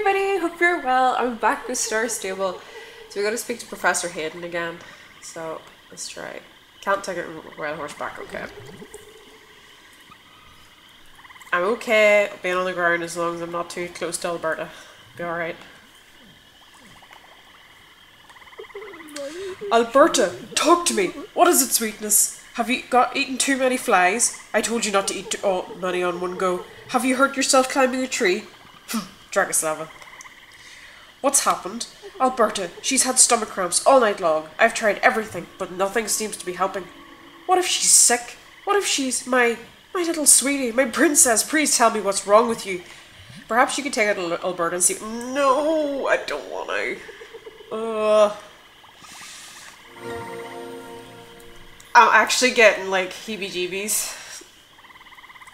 everybody, hope you're well. I'm back with Star Stable. So we gotta speak to Professor Hayden again. So let's try. Can't take it while horseback, okay. I'm okay being on the ground as long as I'm not too close to Alberta. Be alright. Alberta, talk to me. What is it, sweetness? Have you got eaten too many flies? I told you not to eat all oh, many on one go. Have you hurt yourself climbing a tree? Hmm. Drahoslava. What's happened? Alberta, she's had stomach cramps all night long. I've tried everything, but nothing seems to be helping. What if she's sick? What if she's my my little sweetie, my princess? Please tell me what's wrong with you. Perhaps you could take to Alberta and see. No, I don't want to. Uh, I'm actually getting like heebie-jeebies,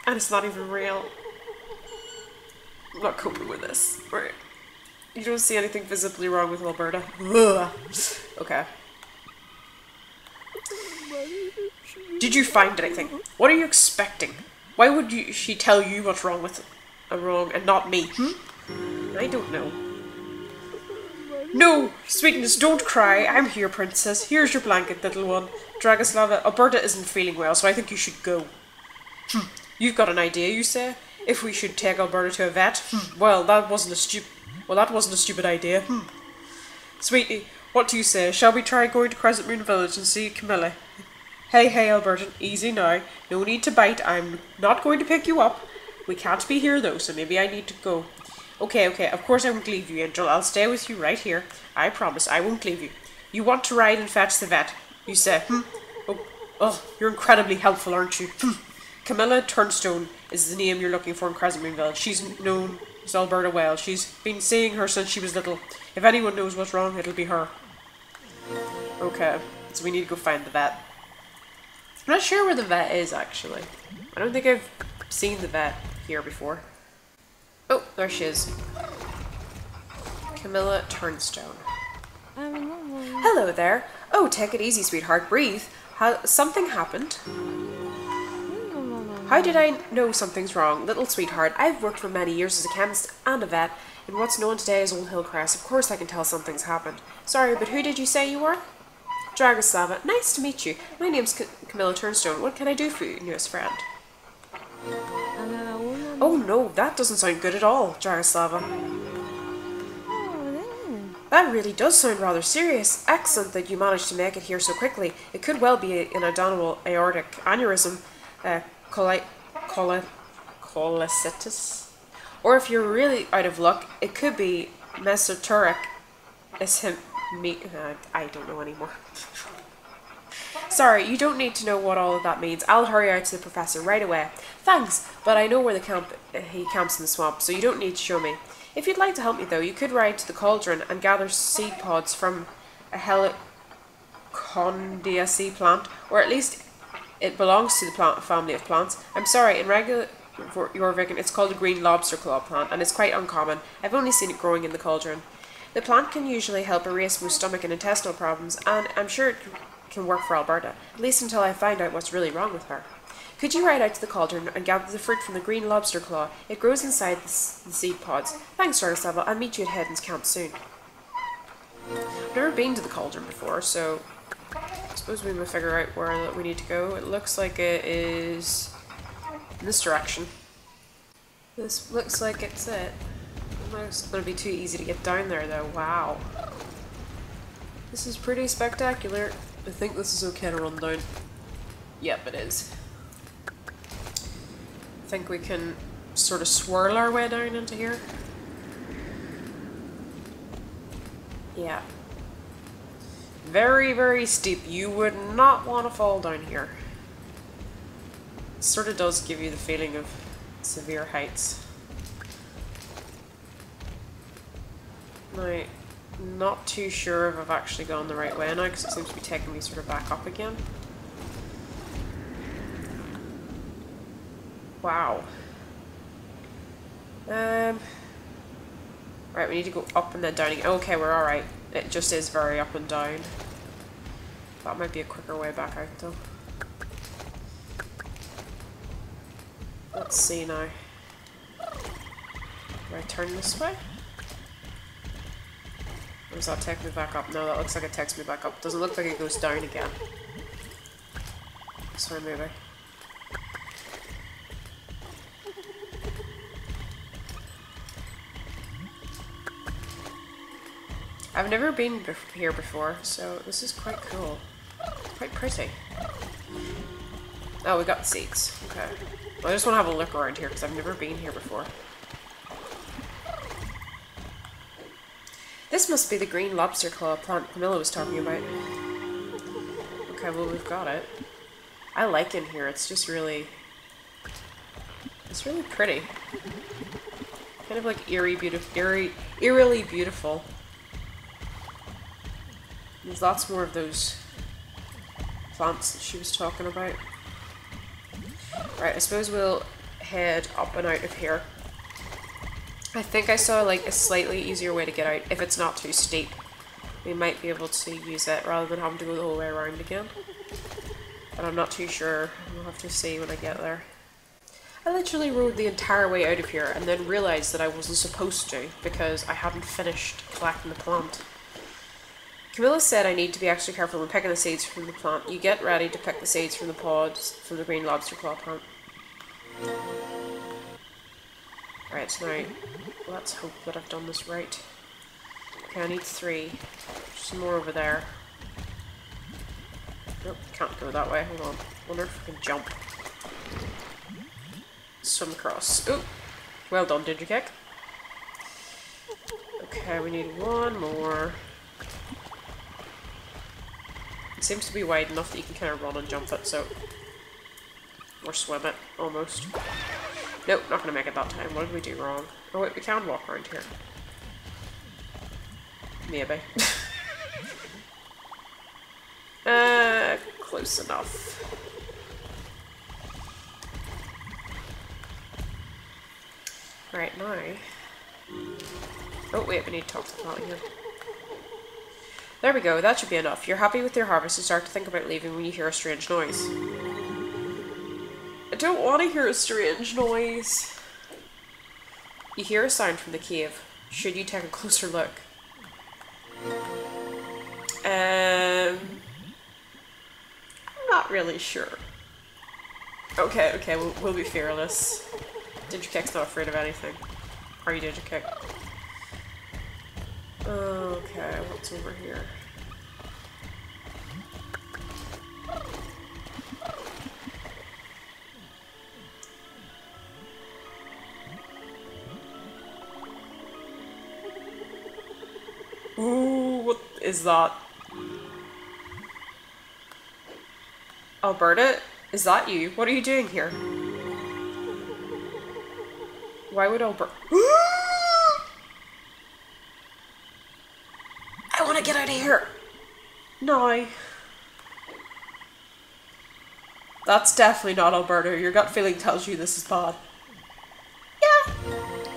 and it's not even real. I'm not coping with this. Right. You don't see anything visibly wrong with Alberta. Ugh. Okay. Did you find anything? What are you expecting? Why would you, she tell you what's wrong with uh, wrong and not me? Hmm? I don't know. No, sweetness, don't cry. I'm here, princess. Here's your blanket, little one. Drahoslava, Alberta isn't feeling well, so I think you should go. Hmm. You've got an idea, you say? If we should take Alberta to a vet? Hmm. Well, that wasn't a stupid. Well, that wasn't a stupid idea. Hmm. Sweetie, what do you say? Shall we try going to Crescent Moon Village and see Camilla? Hey, hey, Alberta, easy now. No need to bite. I'm not going to pick you up. We can't be here though, so maybe I need to go. Okay, okay, of course I won't leave you, Angel. I'll stay with you right here. I promise, I won't leave you. You want to ride and fetch the vet, you say, hmm? Oh, oh you're incredibly helpful, aren't you? Hmm. Camilla Turnstone is the name you're looking for in Crescent Moon Village. She's known as Alberta well. She's been seeing her since she was little. If anyone knows what's wrong, it'll be her. Okay, so we need to go find the vet. I'm not sure where the vet is, actually. I don't think I've seen the vet here before. Oh, there she is. Camilla Turnstone. Hello there. Oh, take it easy, sweetheart. Breathe. How, something happened? How did I know something's wrong? Little sweetheart, I've worked for many years as a chemist and a vet in what's known today as Old Hillcrest. Of course I can tell something's happened. Sorry, but who did you say you were? Drahoslava. Nice to meet you. My name's C Camilla Turnstone. What can I do for you, newest friend? Oh no, that doesn't sound good at all, Drahoslava. That really does sound rather serious. Excellent that you managed to make it here so quickly. It could well be an abdominal aortic aneurysm, uh, coli coli cholecystitis. Or if you're really out of luck, it could be mesenteric ischem me uh, I don't know anymore. Sorry, you don't need to know what all of that means. I'll hurry out to the professor right away. Thanks, but I know where the camp uh, he camps in the swamp, so you don't need to show me. If you'd like to help me though, you could ride to the cauldron and gather seed pods from a Heliconiaceae plant, or at least it belongs to the plant family of plants. I'm sorry, in regular for your vegan, it's called a green lobster claw plant, and it's quite uncommon. I've only seen it growing in the cauldron. The plant can usually help erase most stomach and intestinal problems, and I'm sure it can work for Alberta, at least until I find out what's really wrong with her. Could you ride out to the cauldron and gather the fruit from the green lobster claw? It grows inside the, the seed pods. Thanks, Drahoslava. I'll meet you at Hayden's camp soon. I've never been to the cauldron before, so suppose we will figure out where we need to go. It looks like it is in this direction. This looks like it's it. It's going to be too easy to get down there though. Wow. This is pretty spectacular. I think this is okay to run down. Yep, it is. I think we can sort of swirl our way down into here. Yeah. Very, very steep. You would not want to fall down here. Sort of does give you the feeling of severe heights. Now, not too sure if I've actually gone the right way now because it seems to be taking me sort of back up again. Wow. Um. Right, we need to go up and then down again. Okay, we're alright. It just is very up and down. That might be a quicker way back out though. Let's see now. Do I turn this way? Does that take me back up? No, that looks like it takes me back up. Doesn't look like it goes down again. Sorry, maybe. I've never been bef here before, so this is quite cool. Quite pretty. Oh, we got the seats. Okay. Well, I just want to have a look around here because I've never been here before. This must be the green lobster claw plant Camilla was talking about. Okay, well we've got it. I like in here, it's just really... It's really pretty. Kind of like eerie, beautiful, eerie, eerily beautiful. There's lots more of those plants that she was talking about. Right, I suppose we'll head up and out of here. I think I saw like a slightly easier way to get out if it's not too steep. We might be able to use it rather than having to go the whole way around again. But I'm not too sure. We'll have to see when I get there. I literally rode the entire way out of here and then realised that I wasn't supposed to because I hadn't finished collecting the plant. Camilla said I need to be extra careful when picking the seeds from the plant. You get ready to pick the seeds from the pods from the green lobster claw plant. Right, now let's hope that I've done this right. Okay, I need three. Some more over there. Nope, can't go that way. Hold on. wonder if I can jump. Swim across. Oh! Well done, Digikick. Okay, we need one more. It seems to be wide enough that you can kind of run and jump it, so... Or swim it, almost. Nope, not gonna make it that time. What did we do wrong? Oh wait, we can walk around here. Maybe. uh, close enough. Right, now... Oh wait, we need to talk to the here. There we go, that should be enough. You're happy with your harvest and start to think about leaving when you hear a strange noise. I don't want to hear a strange noise. You hear a sound from the cave. Should you take a closer look? Um, I'm not really sure. Okay, okay, we'll, we'll be fearless. Digikick's not afraid of anything. Are you Digikick? Okay, what's over here? Ooh, what is that? Alberta? Is that you? What are you doing here? Why would Alberta- I want to get out of here. No. That's definitely not Alberta. Your gut feeling tells you this is bad. Yeah.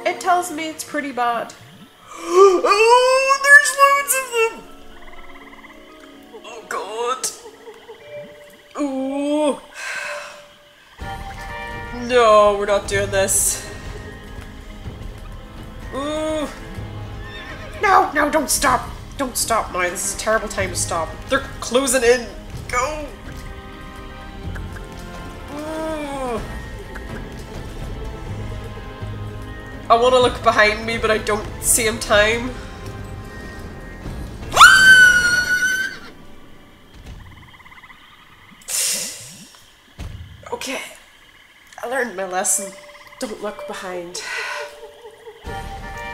It tells me it's pretty bad. oh, there's loads of them! Oh god. Ooh. No, we're not doing this. Ooh. No, no, don't stop. Don't stop now. This is a terrible time to stop. They're closing in. Go. Ooh. I want to look behind me, but I don't see him time. okay. I learned my lesson. Don't look behind.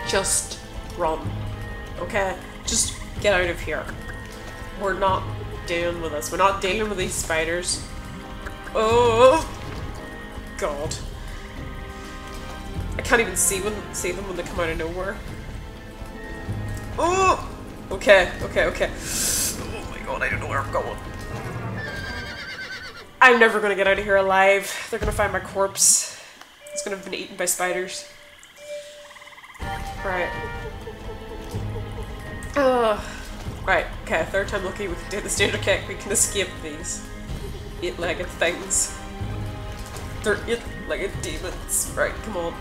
Just run. Okay? Just get out of here. We're not dealing with this. We're not dealing with these spiders. Oh! God. I can't even see when see them when they come out of nowhere. Oh! Okay, okay, okay. Oh my god, I don't know where I'm going. I'm never gonna get out of here alive. They're gonna find my corpse. It's gonna have been eaten by spiders. Right. Ugh. Right, okay, third time lucky, we can do the standard kick, we can escape these eight-legged things. They're eight-legged demons. Right, come on.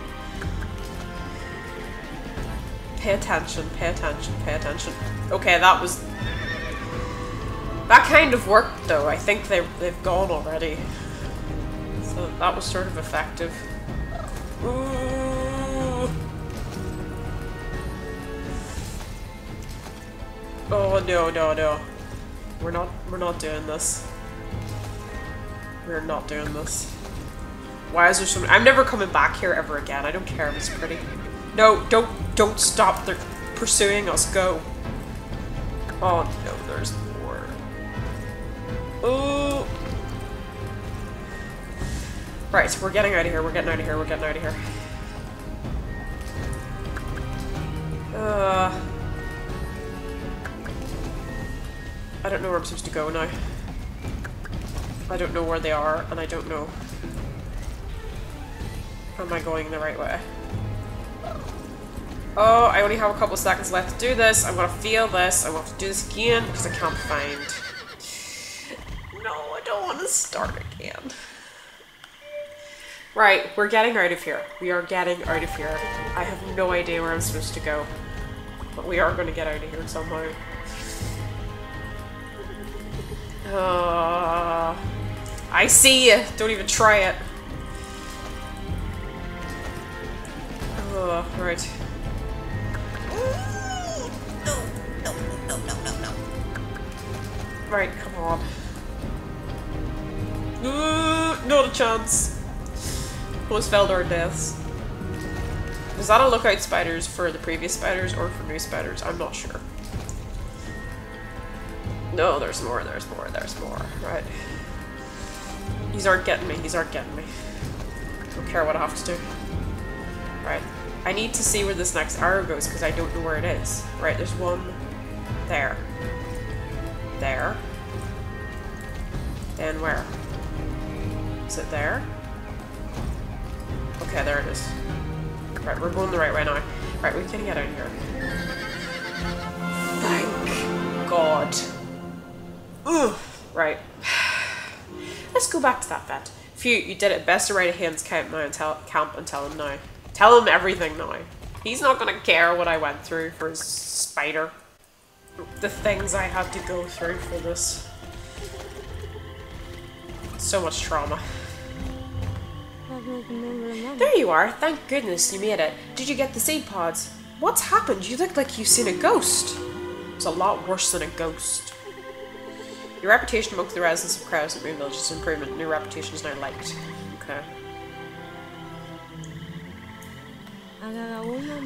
Pay attention, pay attention, pay attention. Okay, that was... That kind of worked, though. I think they, they've gone already. So that was sort of effective. Ooh. Oh, no, no, no. We're not, we're not doing this. We're not doing this. Why is there so I'm never coming back here ever again. I don't care if it's pretty. No, don't, don't stop. They're pursuing us. Go. Oh, no, there's more. Oh. Right, so we're getting out of here. We're getting out of here. We're getting out of here. Uh. Don't know where I'm supposed to go now. I don't know where they are, and I don't know. Am I going the right way? Oh, I only have a couple seconds left to do this. I'm gonna feel this. I want to do this again because I can't find. No, I don't want to start again. Right, we're getting out of here. We are getting out of here. I have no idea where I'm supposed to go. But we are to get out of here somehow. Uh, I see you. Don't even try it. Oh, right. Right, come on. Uh, not a chance. To our deaths. Is that a lookout spiders for the previous spiders or for new spiders? I'm not sure. No, there's more, there's more, there's more. Right. These aren't getting me, these aren't getting me. Don't care what I have to do. Right. I need to see where this next arrow goes because I don't know where it is. Right, there's one there. There. Then where? Is it there? Okay, there it is. Right, we're going the right way now. Right, we can get out of here. Thank God. Ugh. Right. Let's go back to that vet. Phew, you did it. Best to write a hands camp now and tell camp and tell him now. Tell him everything now. He's not gonna care what I went through for his spider. The things I had to go through for this. So much trauma. There you are. Thank goodness you made it. Did you get the seed pods? What's happened? You look like you've seen a ghost. It's a lot worse than a ghost. Your reputation amongst the residents of Crescent Moon Village is improvement. Your reputation is now liked. Okay.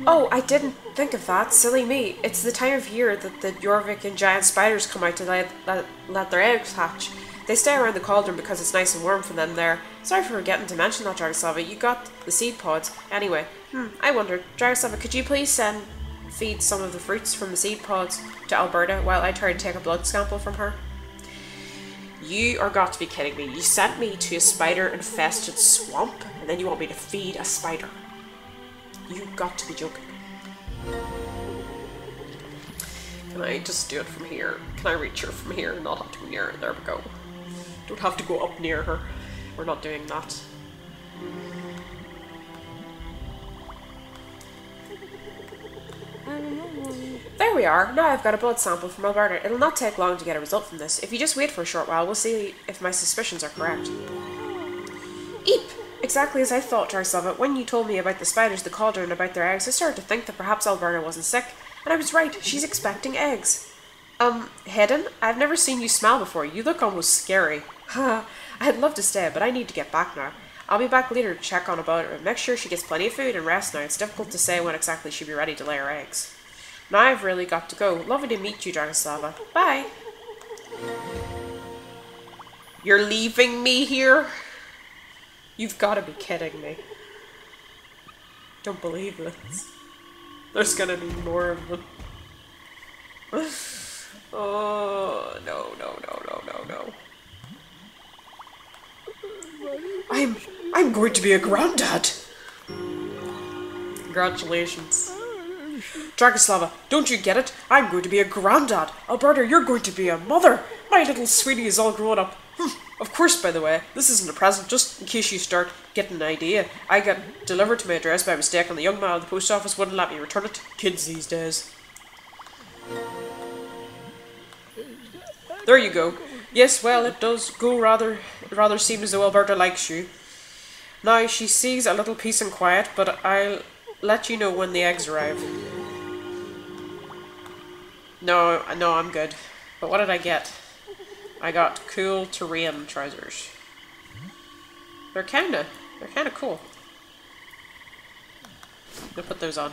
Oh, I didn't think of that. Silly me. It's the time of year that the Jorvik and giant spiders come out to let, let, let their eggs hatch. They stay around the cauldron because it's nice and warm for them there. Sorry for forgetting to mention that, Drahoslava. You got the seed pods. Anyway, hmm, I wondered. Drahoslava, could you please send feed some of the fruits from the seed pods to Alberta while I try to take a blood sample from her? You are got to be kidding me. You sent me to a spider-infested swamp, and then you want me to feed a spider. You've got to be joking. Can I just do it from here? Can I reach her from here not have to near her? There we go. Don't have to go up near her. We're not doing that. There we are. Now I've got a blood sample from Alberta. It'll not take long to get a result from this. If you just wait for a short while, we'll see if my suspicions are correct. Eep! Exactly as I thought, Jarslava. When you told me about the spiders, the cauldron, about their eggs, I started to think that perhaps Alberta wasn't sick. And I was right. She's expecting eggs. Um, Hayden, I've never seen you smile before. You look almost scary. Ha! I'd love to stay, but I need to get back now. I'll be back later to check on about her. Make sure she gets plenty of food and rest now. It's difficult to say when exactly she'll be ready to lay her eggs. Now I've really got to go. Lovely to meet you, Drahoslava. Bye. You're leaving me here? You've got to be kidding me. Don't believe this. There's gonna be more of them. oh, no, no, no, no, no, no. I'm, I'm going to be a granddad. Congratulations. Drahoslava, don't you get it? I'm going to be a granddad. Alberta, you're going to be a mother. My little sweetie is all grown up. Hmm. Of course, by the way, this isn't a present, just in case you start getting an idea. I got delivered to my address by mistake and the young man at the post office wouldn't let me return it. Kids these days. There you go. Yes, well, it does go rather, it rather seem as though Alberta likes you. Now, she seeks a little peace and quiet, but I'll let you know when the eggs arrive. No, no, I'm good. But what did I get? I got cool terrain trousers. They're kinda, they're kinda cool. I'll put those on.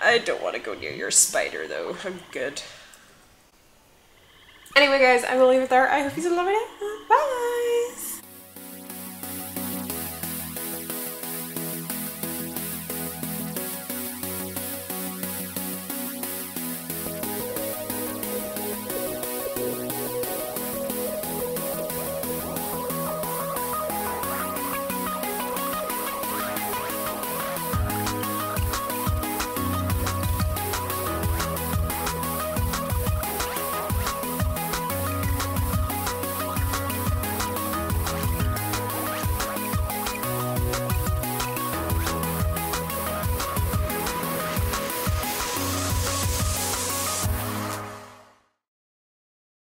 I don't want to go near your spider though. I'm good. Anyway guys, I will leave it there. I hope you still love it. Bye!